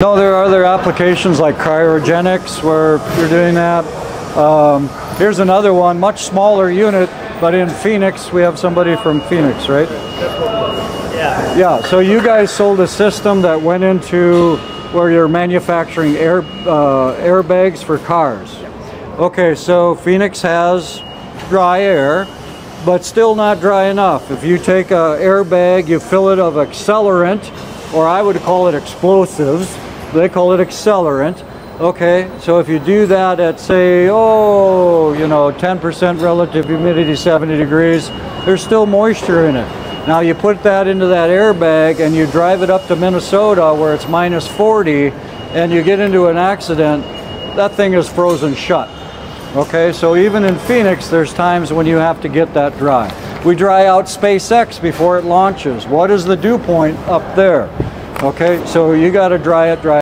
No, there are other applications like cryogenics where you're doing that. Um, here's another one, much smaller unit, but in Phoenix, we have somebody from Phoenix, right? Yeah. Yeah, so you guys sold a system that went into where you're manufacturing air uh, airbags for cars. Okay, so Phoenix has dry air, but still not dry enough. If you take an airbag, you fill it of accelerant, or I would call it explosives. They call it accelerant. Okay, so if you do that at say, oh, you know, 10% relative humidity, 70 degrees, there's still moisture in it. Now you put that into that airbag and you drive it up to Minnesota where it's minus 40 and you get into an accident, that thing is frozen shut. Okay, so even in Phoenix, there's times when you have to get that dry. We dry out SpaceX before it launches. What is the dew point up there? Okay, so you got to dry it, dry